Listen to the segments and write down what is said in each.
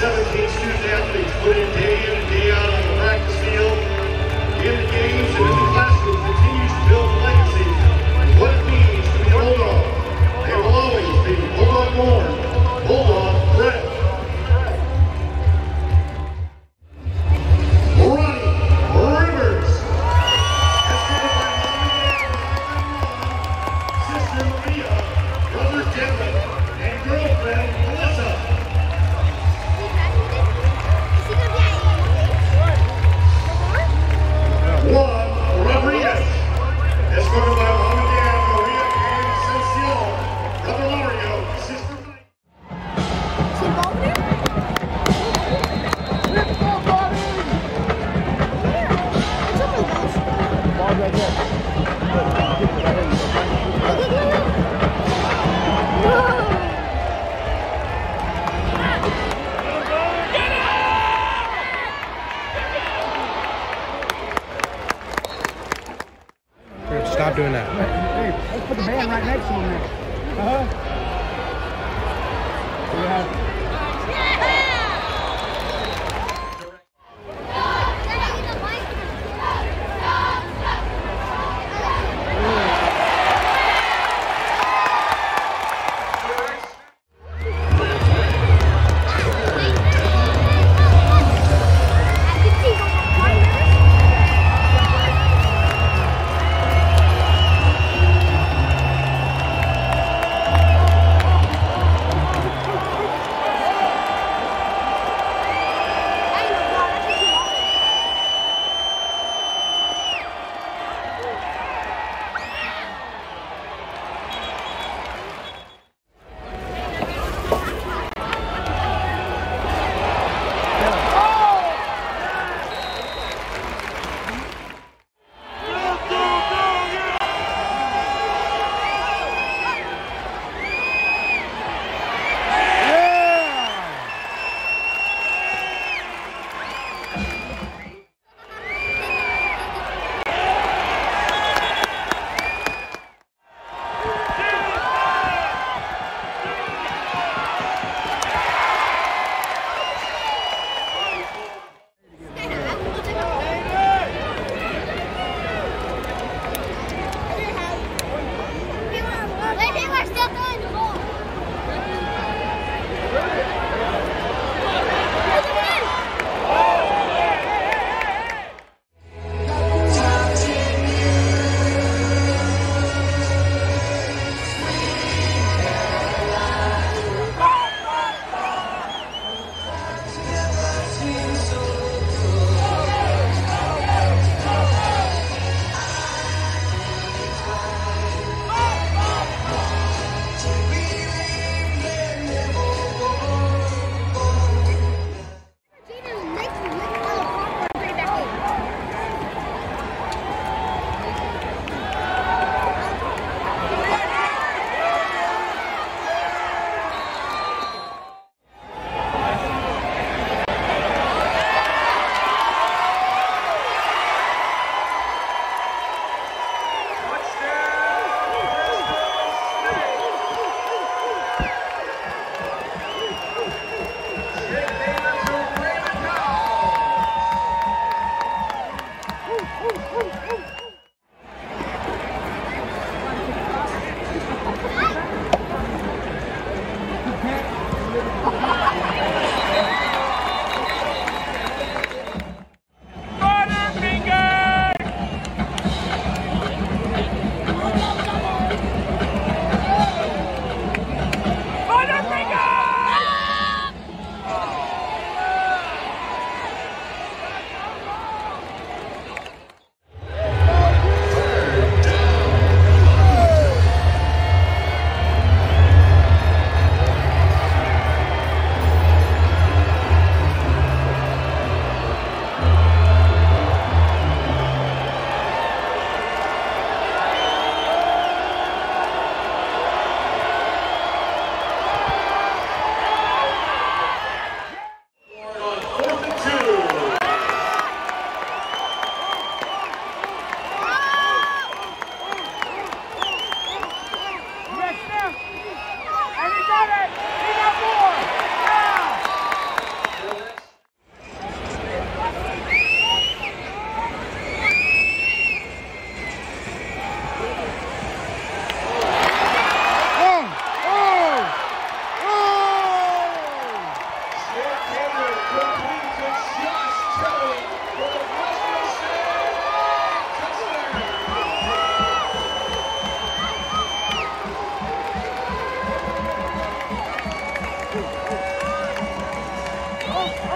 17.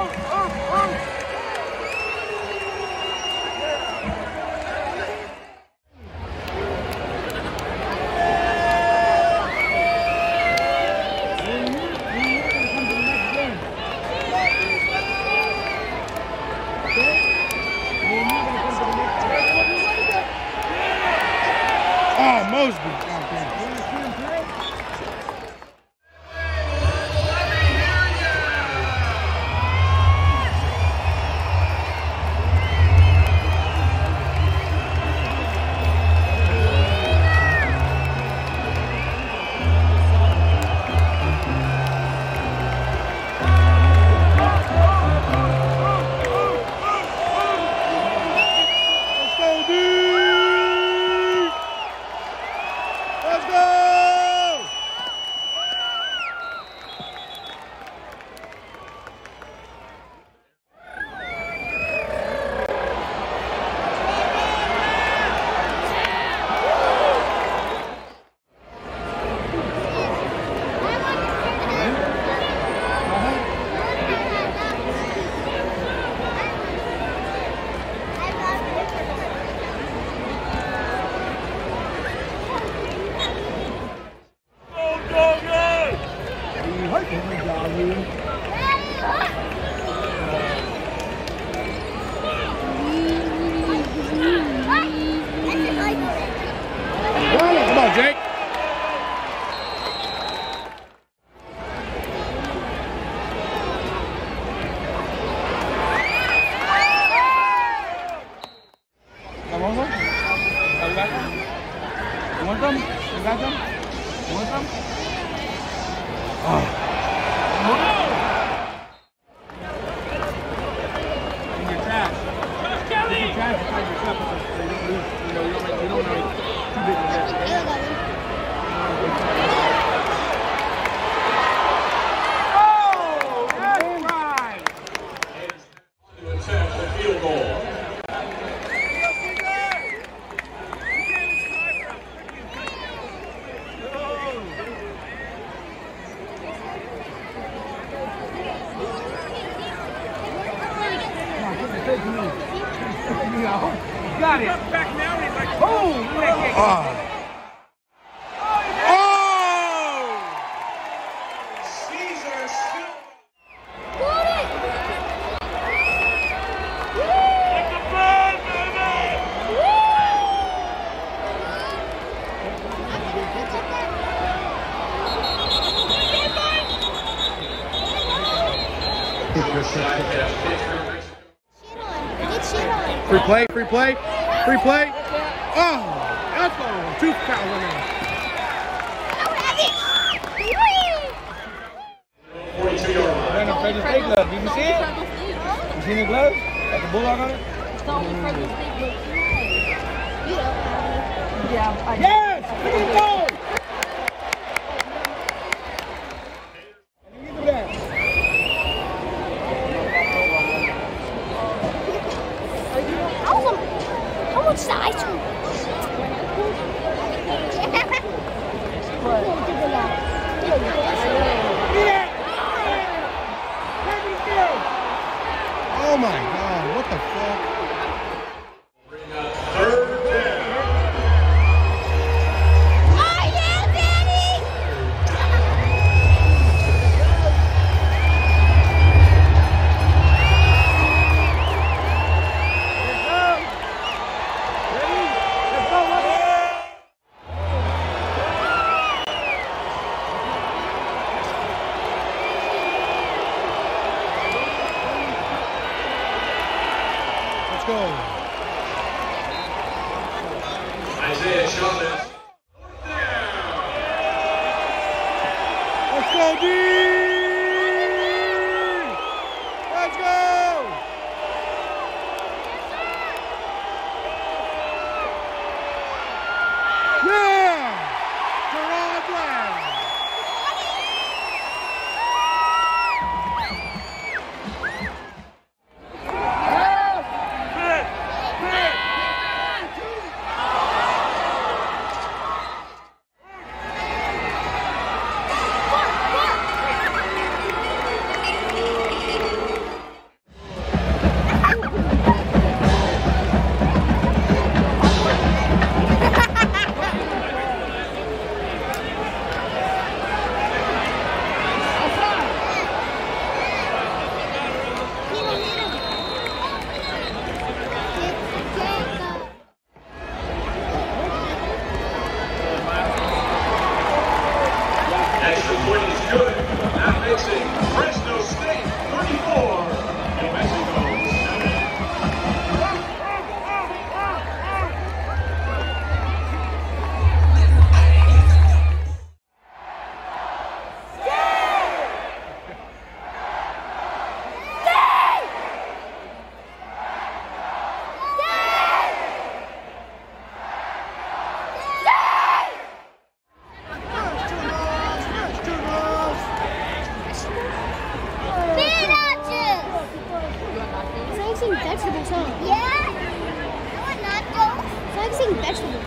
oh, oh, oh. Got it. Back now, he's like, boom! Oh! oh. Caesar Silva. Free play, free play, free play. Oh, that's a tooth foul in there. 42 yard line. Brandon Frederick State glove. Did you see it? You seen the glove? Got the bulldog on it? Yes! Look at go! goal. Isaiah Sheldon. vegetable song. Yeah. No, I'm not though. So I'm vegetable.